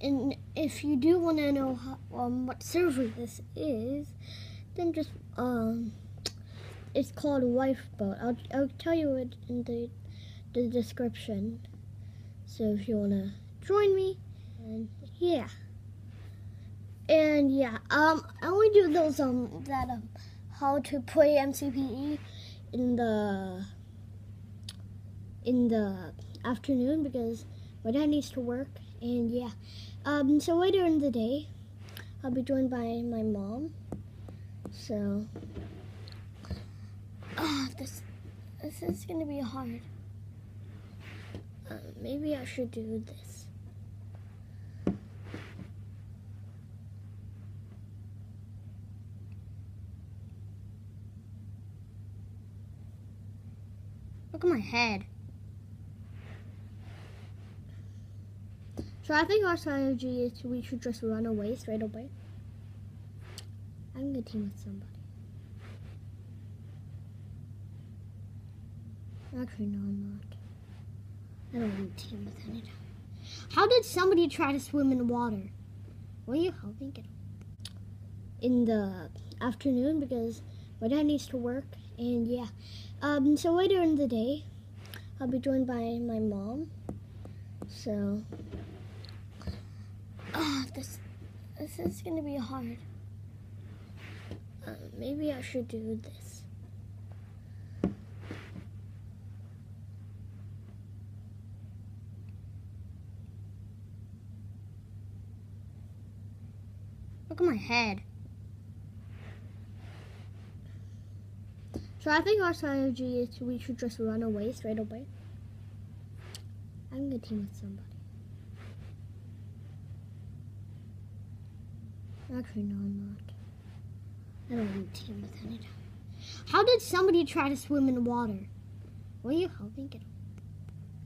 and if you do want to know how, um, what server this is, then just um, it's called Lifeboat. I'll I'll tell you it in the the description. So if you want to join me, and yeah, and yeah, um, I only do those um that um how to play MCPE in the in the afternoon because my dad needs to work and yeah. Um so later in the day i'll be joined by my mom. So ah this this is gonna be hard. Uh, maybe i should do this. Look at my head So I think our strategy is we should just run away straight away. I'm gonna team with somebody. Actually, no, I'm not. I don't want to team with anyone. How did somebody try to swim in water? Will you helping get in the afternoon because my dad needs to work and yeah. Um, so later in the day, I'll be joined by my mom. So Ah, this this is gonna be hard. Uh, maybe I should do this. Look at my head. So I think our strategy is we should just run away straight away. I'm gonna team with somebody. Actually, no, I'm not. I don't want to team with anyone. How did somebody try to swim in water? Will you helping get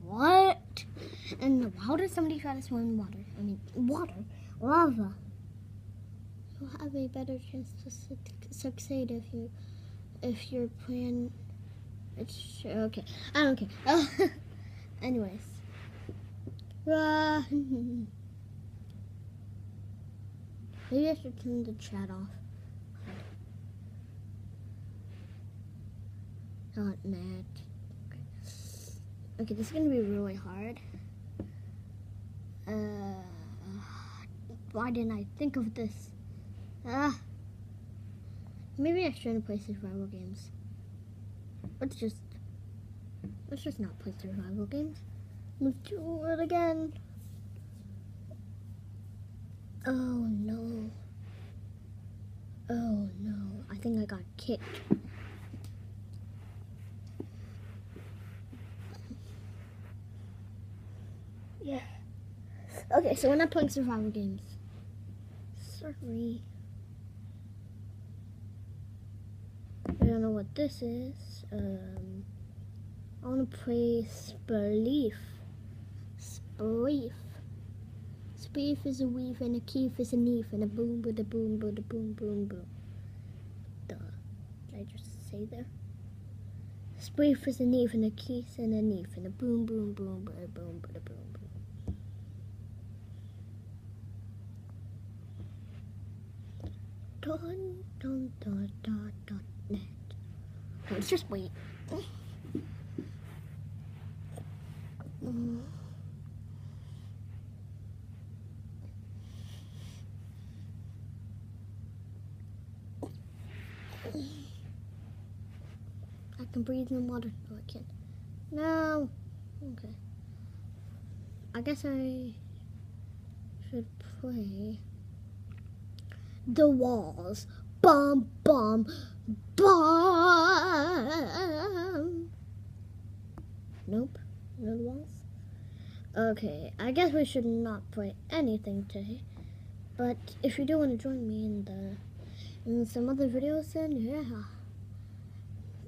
What? And how did somebody try to swim in water? I mean, water? Lava. You'll have a better chance to su- succeed if you, if your plan, it's, okay. I don't care. Anyways. Uh, Maybe I should turn the chat off. Not mad. Okay. this is gonna be really hard. Uh, why didn't I think of this? Ah, maybe I shouldn't play survival games. Let's just let's just not play survival games. Let's do it again. Oh no. Oh no. I think I got kicked. Yeah. Okay, so we're not playing survival games. Sorry. I don't know what this is. Um, I want to play Spleef. Spleef. Beef is a weave and a keef is a neef and a boom boom with a boom boom boom. Duh. Did I just say there? Spreef is a neef and a keef and a neef and a boom boom boom boom with a boom boom. Dun dun dun dun dun net. Let's just wait. I can breathe in water. No, I can't. No. Okay. I guess I should play the walls. Bum, bum, bum. Nope. No walls. Okay, I guess we should not play anything today. But if you do want to join me in the in some other videos, then yeah.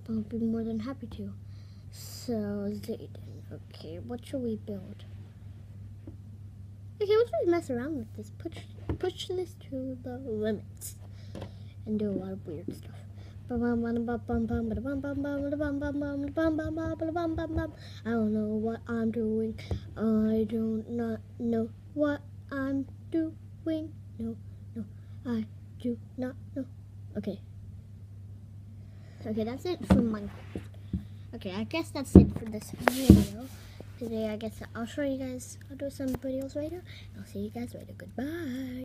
I'll be more than happy to. So, Zayden, okay, what should we build? Okay, let's just mess around with this. Push, push this to the limits. And do a lot of weird stuff. I don't know what I'm doing. I do not know what I'm doing. No, no, I do not know. Okay. Okay, that's it for Minecraft. Okay, I guess that's it for this video. Today, I guess I'll show you guys, I'll do some videos later. I'll see you guys later. Goodbye.